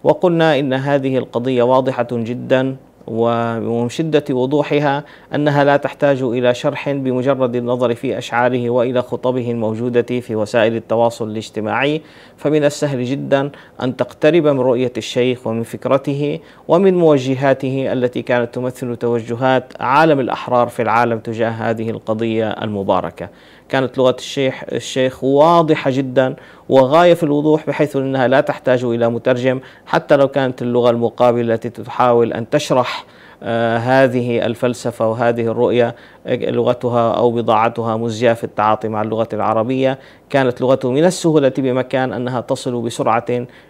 وقلنا إن هذه القضية واضحة جدا ومن شدة وضوحها أنها لا تحتاج إلى شرح بمجرد النظر في أشعاره وإلى خطبه الموجودة في وسائل التواصل الاجتماعي. فمن السهل جدا أن تقترب من رؤية الشيخ ومن فكرته ومن موجهاته التي كانت تمثل توجهات عالم الأحرار في العالم تجاه هذه القضية المباركة. كانت لغة الشيخ الشيخ واضحة جدا وغاية في الوضوح بحيث أنها لا تحتاج إلى مترجم حتى لو كانت اللغة المقابلة التي تحاول أن تشرح آه هذه الفلسفة وهذه الرؤية لغتها أو بضاعتها مزجاة في التعاطي مع اللغة العربية. كانت لغته من السهولة بمكان أنها تصل بسرعة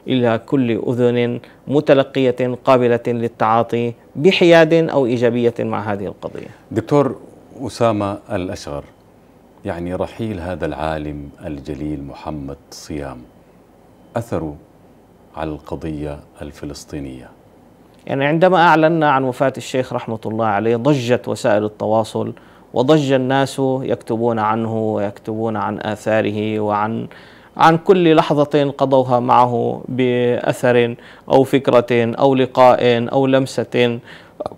إلى كل أذن متلقية قابلة للتعاطي بحياد أو إيجابية مع هذه القضية. دكتور أسامة الأشغر يعني رحيل هذا العالم الجليل محمد صيام. أثره على القضية الفلسطينية. يعني عندما أعلنا عن وفاة الشيخ رحمة الله عليه ضجت وسائل التواصل وضج الناس يكتبون عنه ويكتبون عن آثاره وعن عن كل لحظة قضوها معه بأثر أو فكرة أو لقاء أو لمسة.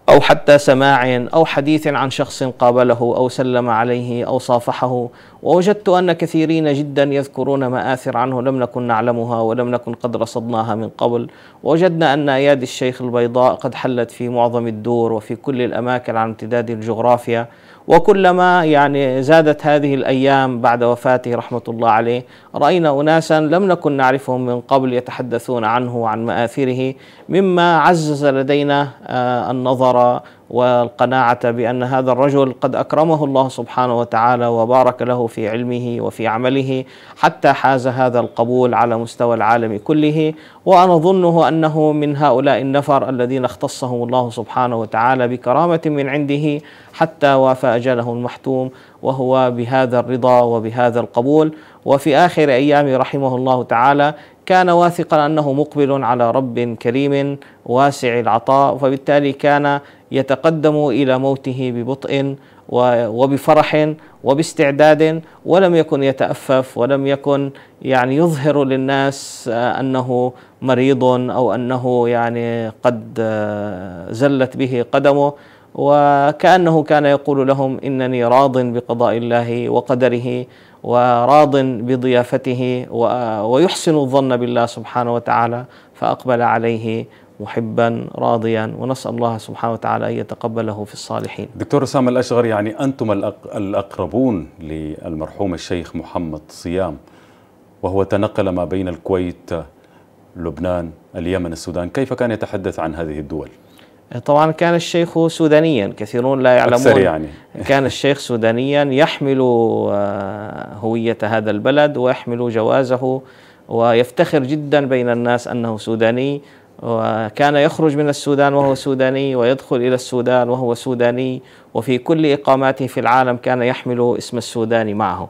أو حتى سماع أو حديث عن شخص قابله أو سلم عليه أو صافحه. ووجدت أن كثيرين جدا يذكرون مآثر عنه لم نكن نعلمها ولم نكن قد رصدناها من قبل. وجدنا أن أيادي الشيخ البيضاء قد حلت في معظم الدور وفي كل الأماكن على امتداد الجغرافيا. وكلما يعني زادت هذه الأيام بعد وفاته رحمة الله عليه رأينا اناسا لم نكن نعرفهم من قبل يتحدثون عنه وعن مآثره مما عزز لدينا آه، النظر والقناعة بأن هذا الرجل قد أكرمه الله سبحانه وتعالى وبارك له في علمه وفي عمله حتى حاز هذا القبول على مستوى العالم كله. وأنا أظنه أنه من هؤلاء النفر الذين اختصهم الله سبحانه وتعالى بكرامة من عنده حتى وافى أجله المحتوم وهو بهذا الرضا وبهذا القبول. وفي آخر أيامه رحمه الله تعالى كان واثقا أنه مقبل على رب كريم واسع العطاء فبالتالي كان يتقدم إلى موته ببطء وبفرح وباستعداد ولم يكن يتأفف ولم يكن يعني يظهر للناس أنه مريض أو أنه يعني قد زلت به قدمه وكأنه كان يقول لهم إنني راض بقضاء الله وقدره وراض بضيافته ويحسن الظن بالله سبحانه وتعالى فأقبل عليه محبا راضيا ونسأل الله سبحانه وتعالى أن يتقبله في الصالحين دكتور أسامة الأشغر يعني أنتم الأقربون للمرحوم الشيخ محمد صيام وهو تنقل ما بين الكويت لبنان اليمن السودان كيف كان يتحدث عن هذه الدول؟ طبعا كان الشيخ سودانيا كثيرون لا يعلمون. أكثر يعني. كان الشيخ سودانيا يحمل آه، هوية هذا البلد ويحمل جوازه ويفتخر جدا بين الناس أنه سوداني. وكان يخرج من السودان وهو سوداني ويدخل إلى السودان وهو سوداني. وفي كل إقاماته في العالم كان يحمل اسم السوداني معه.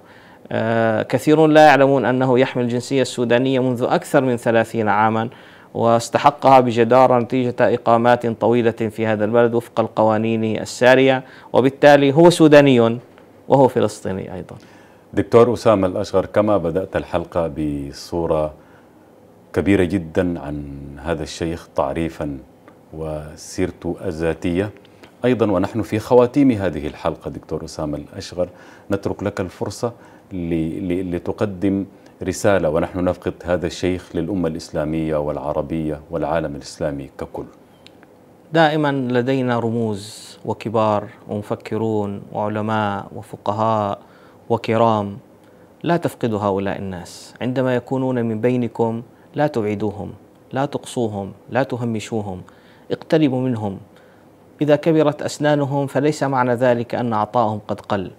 آه، كثيرون لا يعلمون أنه يحمل الجنسية السودانية منذ أكثر من ثلاثين عاما. واستحقها بجدارة نتيجة إقامات طويلة في هذا البلد وفق القوانين السارية وبالتالي هو سوداني وهو فلسطيني أيضا. دكتور أسامة الأشغر كما بدأت الحلقة بصورة كبيرة جدا عن هذا الشيخ تعريفا وسيرته الذاتية. أيضا ونحن في خواتيم هذه الحلقة دكتور أسامة الأشغر نترك لك الفرصة لتقدم رسالة ونحن نفقد هذا الشيخ للأمة الإسلامية والعربية والعالم الإسلامي ككل. دائما لدينا رموز وكبار ومفكرون وعلماء وفقهاء وكرام لا تفقدوا هؤلاء الناس. عندما يكونون من بينكم لا تبعدوهم لا تقصوهم لا تهمشوهم. اقتربوا منهم. إذا كبرت أسنانهم فليس معنى ذلك أن عطاءهم قد قل.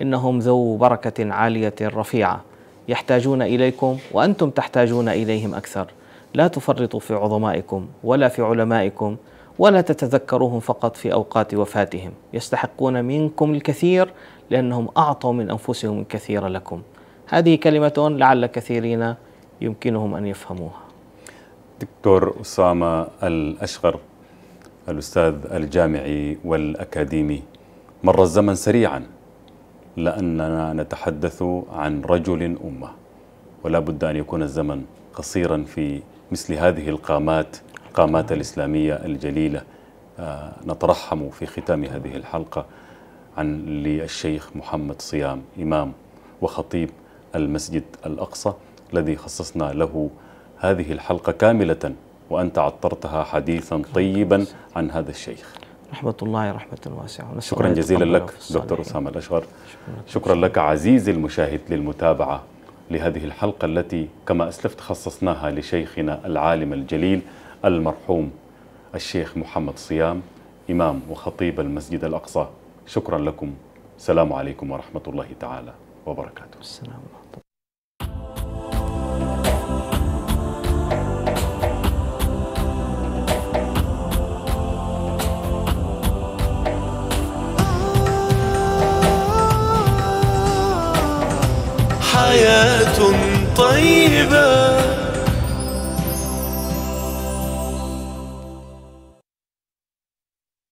إنهم ذو بركة عالية رفيعة. يحتاجون إليكم وأنتم تحتاجون إليهم أكثر. لا تفرطوا في عظمائكم ولا في علمائكم ولا تتذكروهم فقط في أوقات وفاتهم. يستحقون منكم الكثير لأنهم أعطوا من أنفسهم الكثير لكم. هذه كلمة لعل كثيرين يمكنهم أن يفهموها. دكتور أسامة الأشغر الأستاذ الجامعي والأكاديمي مر الزمن سريعا. لأننا نتحدث عن رجل أمة ولا بد أن يكون الزمن قصيرا في مثل هذه القامات القامات الإسلامية الجليلة. آه، نترحم في ختام هذه الحلقة عن للشيخ محمد صيام إمام وخطيب المسجد الأقصى الذي خصصنا له هذه الحلقة كاملة وأنت عطرتها حديثا طيبا عن هذا الشيخ. رحمة الله رحمة واسعة. شكرا جزيلا لك دكتور أسامة الأشغر. شكرا لك عزيزي المشاهد للمتابعة لهذه الحلقة التي كما أسلفت خصصناها لشيخنا العالم الجليل المرحوم الشيخ محمد صيام إمام وخطيب المسجد الأقصى. شكرا لكم. السلام عليكم ورحمة الله تعالى وبركاته. السلام. حياة طيبة.